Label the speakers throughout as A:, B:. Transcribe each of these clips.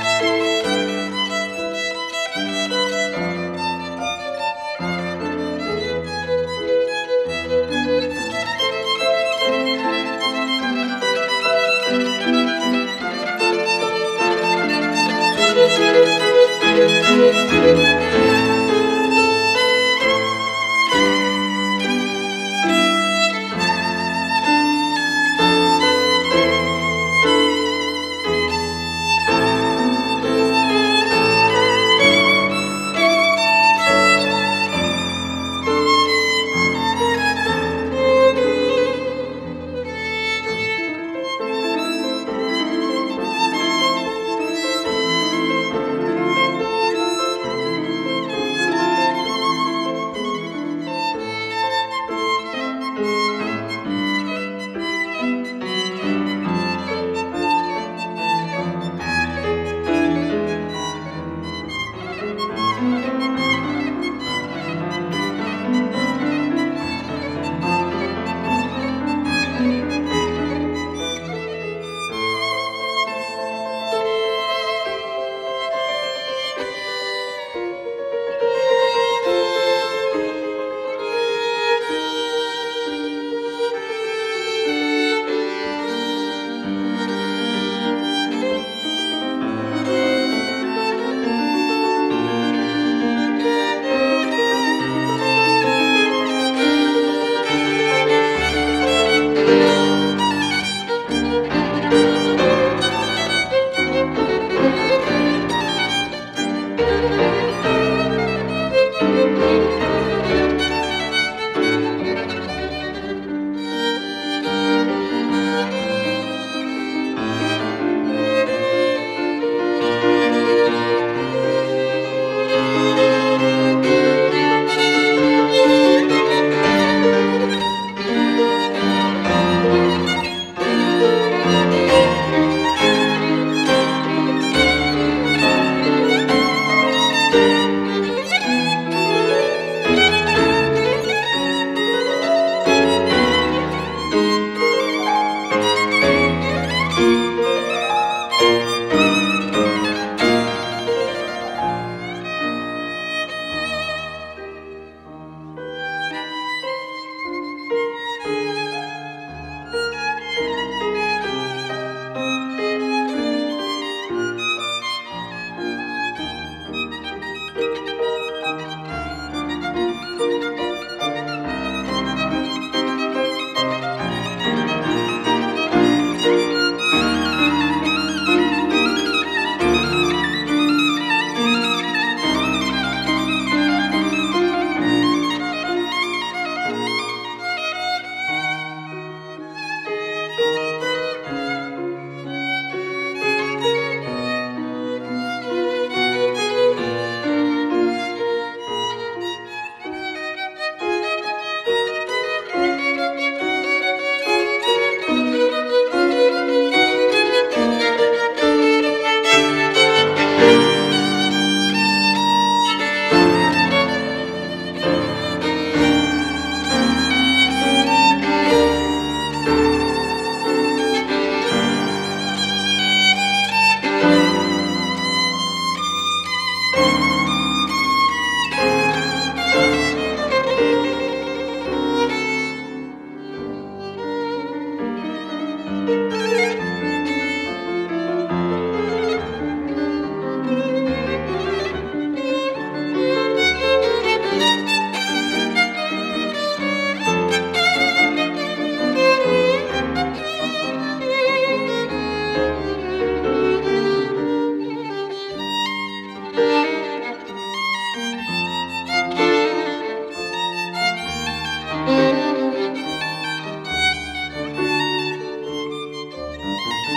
A: Música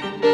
A: Thank you.